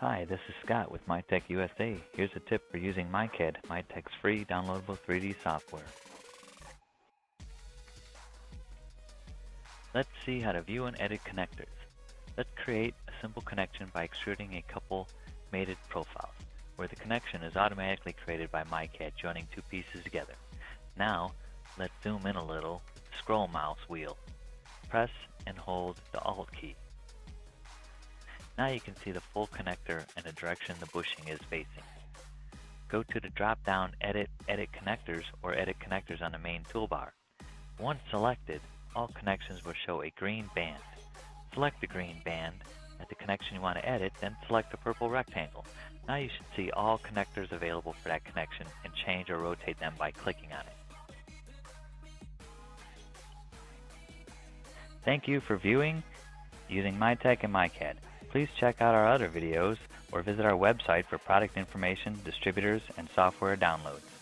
Hi, this is Scott with MayTec USA. Here's a tip for using MayCAD, MayTec's free downloadable 3D software. Let's see how to view and edit connectors. Let's create a simple connection by extruding a couple mated profiles, where the connection is automatically created by MayCAD joining two pieces together. Now, let's zoom in a little scroll mouse wheel. Press and hold the Alt key. Now you can see the full connector and the direction the bushing is facing. Go to the drop-down Edit Edit Connectors or Edit Connectors on the main toolbar. Once selected, all connections will show a green band. Select the green band at the connection you want to edit, then select the purple rectangle. Now you should see all connectors available for that connection and change or rotate them by clicking on it. Thank you for viewing using MayTec and MayCAD. Please check out our other videos or visit our website for product information, distributors, and software downloads.